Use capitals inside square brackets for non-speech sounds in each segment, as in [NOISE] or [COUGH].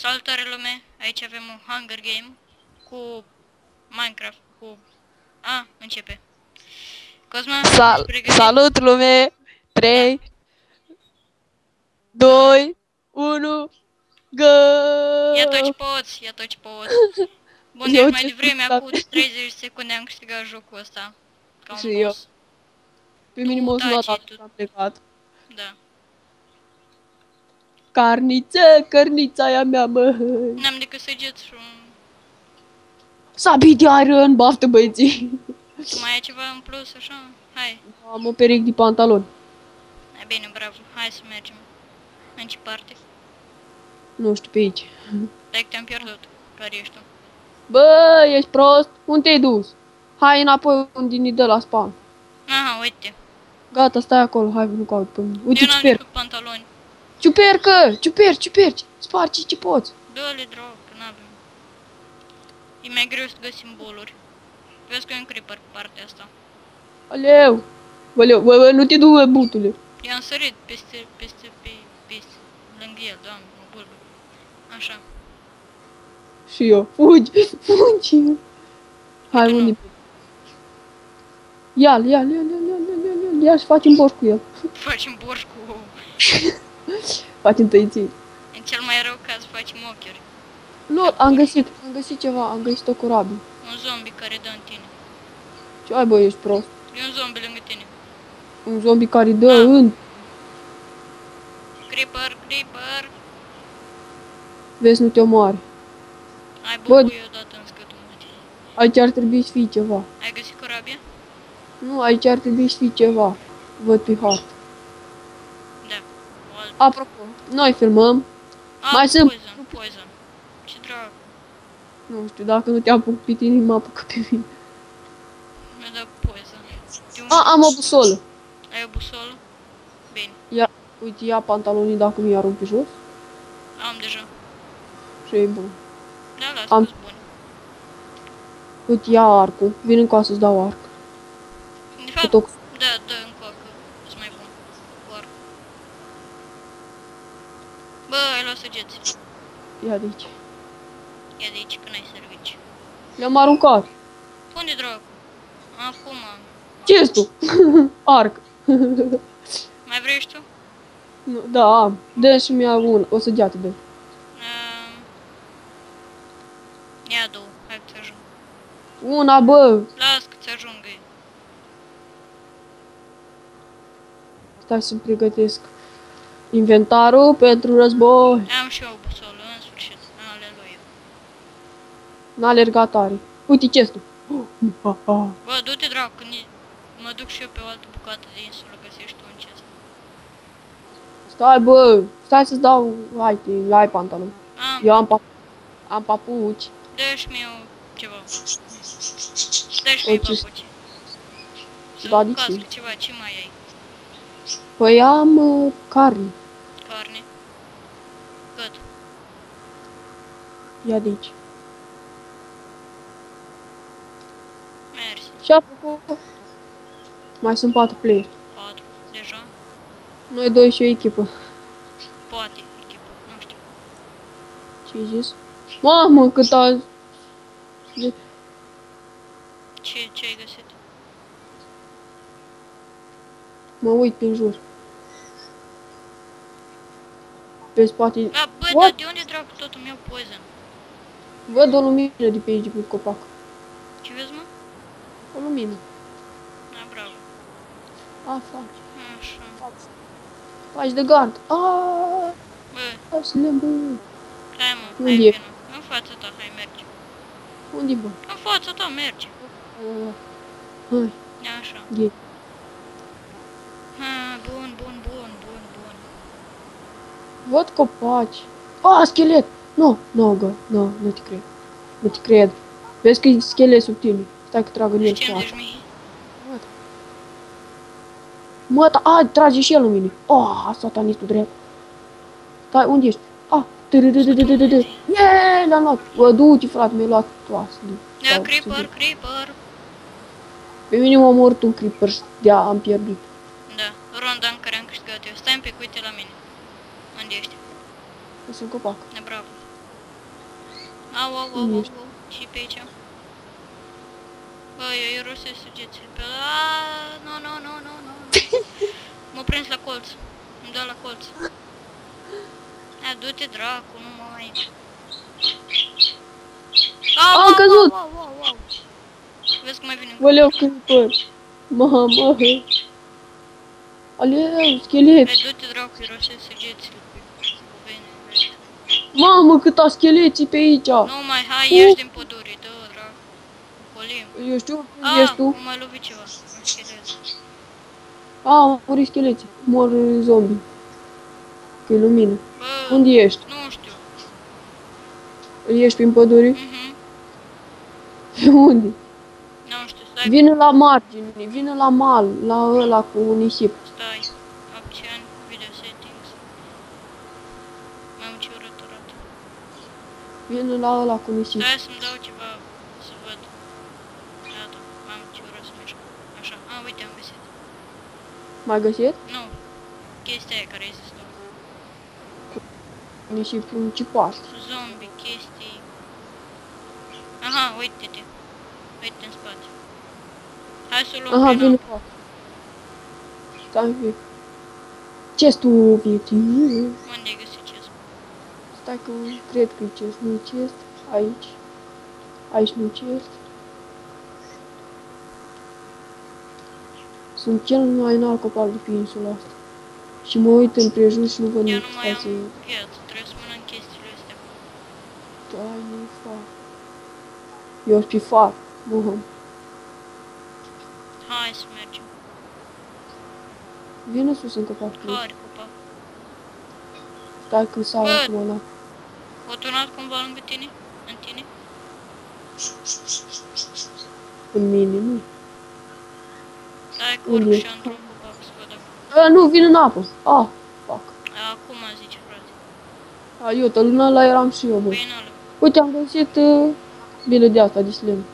Salutare lume, aici avem un Hunger Game cu Minecraft, cu... A, începe. Cosma, Sal ești pregătit? salut lume! 3 2 1 Go! Ia tot ce poți, ia tot ce poți. [LAUGHS] Bun, Eu deci mai ce devreme, fac? acum 30 secunde am câștigat jocul ăsta. Ca un Și eu. boss. Pe mine m-au Tu sunat taci, atunci tu- am plecat. Da. Carniță, cărnița aia mea, mă! N-am decât săgeți și un... Sabit iară baftă băieții! Tu mai ai ceva în plus, așa? Hai, Am o perechi de pantaloni. e bine, bravo. Hai să mergem. În ce parte? Nu știu, pe aici. Dai că te-am pierdut. Care ești tu? Bă, ești prost? Unde te-ai dus? Hai înapoi unde ni dă la spawn. Aha, uite. Gata, stai acolo, hai, nu caut pe mine. Uite, Eu n-am ciuperc. decât pantaloni. Ciupercă! Ciuperci, ciuperci! Spargi ce poți! Dă-le drog, că n-avem. E mai greu să găsim boluri. Vezi că e un creeper pe partea asta. Aleu! Aleu, bă, bă, nu te du, bă, butule! I-am sărit peste, peste, pe, peste, lângă el, doamne, mă bulbă. Așa. Și eu, fugi, [LAUGHS] fugi! Hai, Nu. unde Ia-l, ia-l, ia-l, ia-l, ia-l, ia-l, ia-l, ia-l, ia și facem borș cu el. Facem borș cu... [LAUGHS] Facem tăiții. În cel mai rău caz facem ochiuri. Lol, am găsit, am găsit ceva, am găsit o corabie. Un zombie care dă în tine. Ce ai, bă, ești prost? E un zombie lângă tine. Un zombie care dă Ah. în... Creeper, creeper. Vezi, nu te omoare. Ai Bă. bubuie odată în scătul mătii. Aici ar trebui să fie ceva. Ai găsit corabia? Nu, aici ar trebui să fie ceva. Văd pe hartă. Da. O altă. Apropo, noi filmăm. Ah, mai sunt- Poison, poison. Ce drag. Nu știu, dacă nu te apuc pe tine, mă apucă pe mine. Mi-a dat poison. De unde? A, am o busolă. Ai o busolă? Bine. Ia, uite, ia pantalonii dacă mi-i arunc pe jos. Am deja. Și e bun. Da, las, Am- am... bun. Uite, ia arcul. Vin încoa să-ți dau arc. De Cu fapt, tot. da, da, încă că sunt mai bun. Cu arc. Bă, ai luat săgeți. Ia de aici. Ia de aici, că n-ai servici. Le-am aruncat. Unde dracu? Acum. ce tu? [LAUGHS] arc. [LAUGHS] Mai vrei și tu? Nu, da, am. Dă și mi-a un, o săgeată de. Um, ia două, hai că ți ajung. Una, bă. Las că ți ajungă. Stai să-mi pregătesc inventarul pentru război. Am și eu o busolă, în sfârșit. Aleluia. N-a alergat tare. Uite ce tu. Bă, du-te dracu, că ni- mă duc și eu pe o altă bucată de insulă, găsești tu un chest. Stai, bă. Stai să-ți dau. Hai, te, ai pantalon. Am, Eu am, pa am papuci. dă și mie o- ceva. Dă și mie O, ce- papuci. Să Da, de cască ce? ceva, ce mai ai? Păi am uh, carne. Carne. Cât? Ia de aici. Mersi. Și apropo, mai sunt patru player. Patru. Deja? Noi doi și o echipă. Poate, echipă, nu știu. Ce ai zis? Mamă, cât a... De... Ce, ce ai găsit? Mă uit prin jur. Pe spate... A, bă, What? dar de unde dracu tot îmi iau poison? Văd o lumină de pe aici, pe copac. Ce vezi, mă? O lumină. A, bravo. A, faci. Așa. Faci de gard. A, Bă, să le bă. hai mă, Unde hai e? vină. În fața ta, hai merge. Unde bă? În fața ta, merge. Uh, Hai, Așa. e. Ha, bun, bun, bun, bun, bun. Văd copaci. A, schelet! Nu, nu, gă, nu, nu te cred. Nu te cred. Vezi că e schelet sub tine. Stai că trag în el Știi cu unde apa. ești mie? Mă, ta, a, trage și el în mine. Ah, satanistul drept. Stai, unde ești? Ah, târârârârârârârâ. Yeah, l-am luat. Bă, du-te, frate, mi-ai luat toasă. Da, creeper, creeper. Pe mine m-a omorât un creeper și de am pierdut. Da, ronda în care am câștigat eu. Stai un pic, uite la mine. Unde ești? Sunt copac. Da, bravo. Au, au, au, Unde au, ești? au. Și pe aici. Bă, eu irosesc săgeți. Pe la... Nu, nu, nu, nu, nu. Mă prins la colț. Îmi dă la colț. A, du-te dracu, nu mă mai... Au, Am căzut! Au, au, au, au. Vezi cum mai vine. Oleu, creeper. Mamă. Aleu, schelet. Hai, du-te dracu, irosesc săgețile pe cu vene. vezi. Mamă, câta scheleții pe aici. Nu mai, hai, ieși din pădure, dă, dracu. Colim. Eu știu unde ești Ah, tu. m mai lovit ceva. Un schelet. A, am murit scheleții. Mor zombie. Că e lumină. Bă, Unde ești? nu știu. Ești prin pădure? Mhm. [LAUGHS] Unde? Nu știu, stai, Vine la margine, vine la mal, la ăla cu nisip. Vine la ăla cu nisip. Stai să-mi dau ceva să văd. Gata, mamă, ce urât să mișc. Așa, a, uite, am găsit. Mai găsit? Nu, chestia aia care ai zis tu. Nisip un cipoast. Zombie, chestii. Aha, uite-te. Uite în spate. Hai să o luăm Aha, prin vine apă. fac. Stai un pic. Chestul vieții. Unde ai găsit chest? Stai că cred că e chest, nu e chest. Aici. Aici nu e chest. Sunt cel mai înalt copac de pe insula asta. Și mă uit împrejur și nu văd Eu nimic. nu mai Stai am să... viață, trebuie să mănânc chestiile astea. Dai, nu far. Eu sunt pe far. Mă, Hai să mergem. Vine sus în copac. Care copac? Stai că sar Bă. acum la... O turnat cumva lângă tine? În tine? În mine, nu. Stai că Unde urc e? și într-un copac să văd dacă... A, nu, vine în apă. Ah, fuck. Acum zice, frate. A, eu, tăluna la eram și eu, bă. Păi nu Uite, am găsit uh, bile de asta, de slim.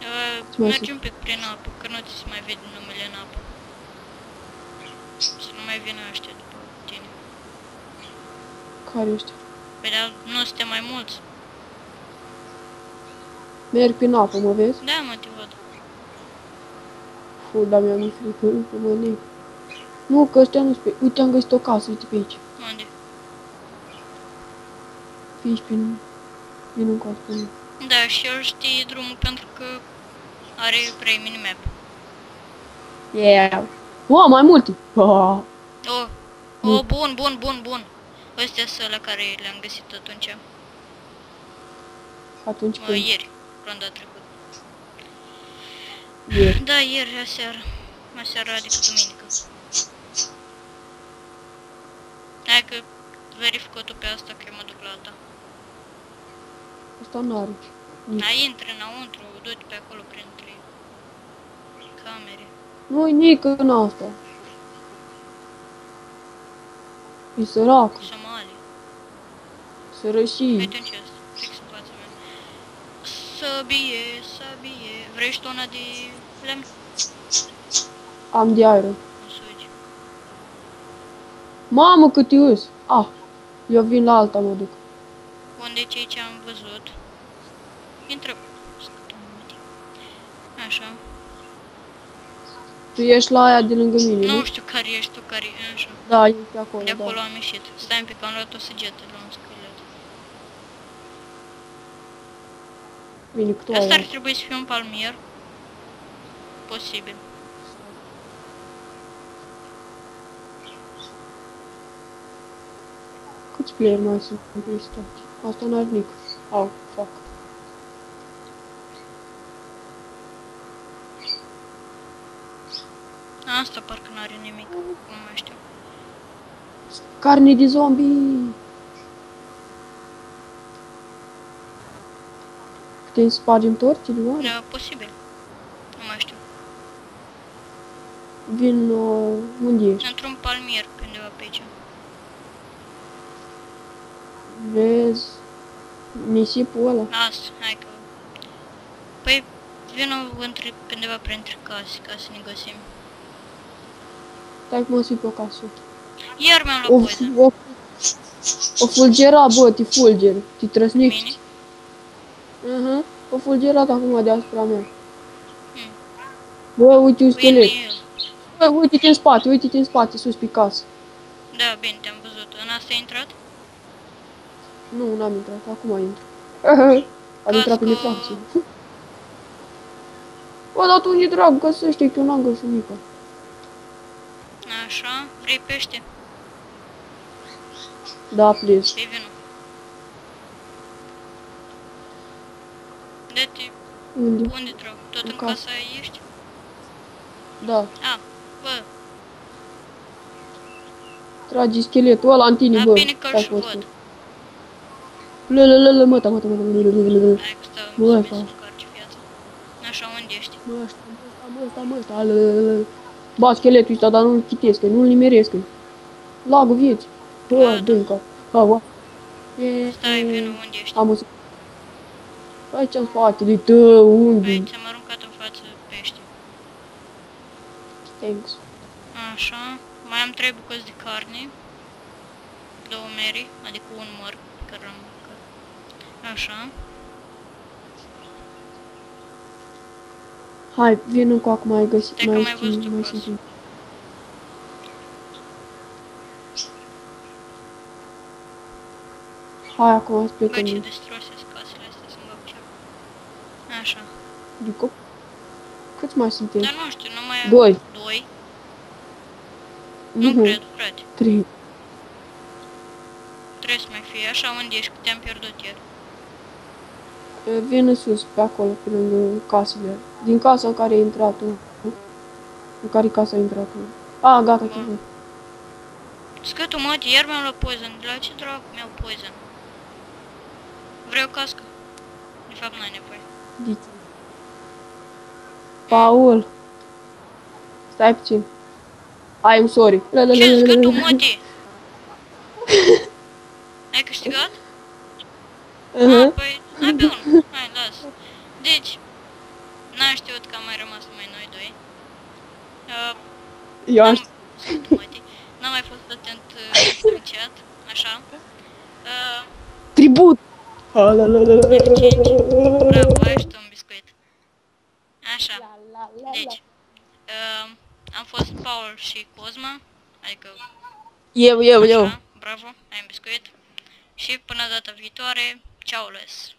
Uh, Ce mai mergi zic? un pic prin apă, că nu ți se mai vede numele în apă. Să nu mai vină ăștia după tine. Care ești? Păi dar nu suntem mai mulți. Merg prin apă, mă vezi? Da, mă, te văd. Fu, dar mi-am mi frică, că mă nec. Nu, că ăștia nu spui. Uite, am găsit o casă, uite pe aici. Unde? Pe aici, prin... Vin în coasă pe mine. Da, și el știe drumul pentru că are prea minimap. Yeah. Wow, mai multe. Ah. Oh, Nu. oh, bun, bun, bun, bun. Ăstea sunt la care le-am găsit atunci, Atunci mă, când... ieri, runda trecut. Ieri. Da, ieri, aseară. Aseară, adică duminică. Hai că verifică tu pe asta că eu mă duc la alta. Asta n-are. Nici. Hai, intră înăuntru, du-te pe acolo printre camere. Nu-i nici în asta. E sărac, Somali. Sărășii. Uite în chest, fix în fața mea. Sabie, sabie. Vrei și tu una de lemn? Am de aer. Nu sugi. Mamă, cât ius. Ah, eu vin la alta, mă duc. Unde cei ce am văzut? Intră. Scăpăm, uite. Așa. Tu ești la aia de lângă mine, nu? Nu știu care ești tu, care e așa. Da, ești acolo, De acolo da. am ieșit. Stai un pic, am luat o săgetă la un schelet. Vine cu tu Asta ar aia. trebui să fie un palmier. Posibil. Câți player mai sunt în PlayStation? Asta n-are nic. Au, fac. Asta parcă nu are nimic. Nu mai știu. Carne de zombie! Putem să spargem torțile, oare? Da, posibil. Nu mai știu. Vin, uh, unde ești? Într-un palmier pe undeva pe aici. Vezi nisipul ăla? Asta, hai că... Păi, vină între, pe undeva printre case, ca să ne găsim. Stai că mă sui pe o casă. Iar mi-am luat Of, poison. of, O fulgera, bă, te fulger, te trăsnești. Mine? Mhm. O fulgerat acum deasupra mea. Hmm. Bă, uite un Păi nu schelet. e el. Bă, uite-te în spate, uite-te în spate, sus pe casă. Da, bine, te-am văzut. În asta ai intrat? Nu, n-am intrat, acum intru. [LAUGHS] Am intrat pe Cască. nefație. Bă, dar tu unde drag găsește, că eu n-am găsit nimic. Așa, vrei pește? Da, please. Pe vină. Unde? unde trag? Tot În în casă. casa aia ești? Da. A, bă, Tragi scheletul ăla în tine, Da, bă. bine că Stai și fost. văd. Lă, lă, lă, lă, măta, măta, măta, lă, lă, lă, lă, lă. hai că stau, Bă, să mi ca- se încarce viața. Așa, unde ești? Mă, ăsta, mă, ăsta, mă, ăsta, mă, ăsta, lă, lă, lă. Ba, scheletul ăsta, dar nu-l chitesc, nu-l nimeresc. Lagul vieții. Bă, Da, da. dă-mi cap. Ha, ua. E, Stai, e, vină, unde ești? Am o să... Aici în spatele tău, unde? Păi, ți-am aruncat în față pește. Thanks. Așa, mai am trei bucăți de carne. Două meri, adică un măr pe care l-am mâncat. Așa. Hai, vină cu acum ai găsit, Stai că mai mai văzut știi, o mai casă. simțim. Hai, acum să Bă, plecăm. ce din- destrosesc casele astea să-mi bag cer. Așa. Dico. Câți mai suntem? Dar nu știu, numai Doi. doi. Nu Nu, cred, frate. trei. Trebuie să mai fie așa unde ești, că te-am pierdut ieri. E, Vină sus, pe acolo, pe lângă casele. Din casa în care ai intrat tu. În care casa ai intrat tu. A, gata, te văd. Scătu, mă, ieri mi-am luat poison. De la ce dracu mi-au poison? Vreau cască. De fapt, n-ai nevoie. Diți. Paul. Stai puțin. I'm sorry. La, la, la, Ce, la, la, scătu, la. mă, Ai câștigat? Ah, Uh-huh. păi, hai pe unul. Hai, las. Deci, n-am știut că am mai rămas numai noi doi. Uh, Eu n-am, aș... scătu, mă, N-am mai fost atent uh, în chat, așa. Uh, Tribut! Ha, la, la, la, la, la, bravo, ai și tu un biscuit. Așa. Deci, uh, am fost Paul și Cosma, adică Eu, eu, eu. așa, bravo, ai un biscuit. Și până data viitoare, ceau les!